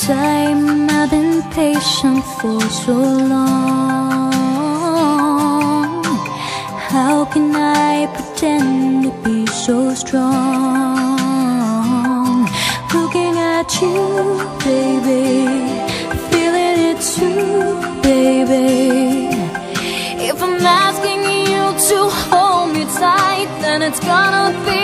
time I've been patient for so long. How can I pretend to be so strong? Looking at you, baby. Feeling it too, baby. If I'm asking you to hold me tight Then it's gonna be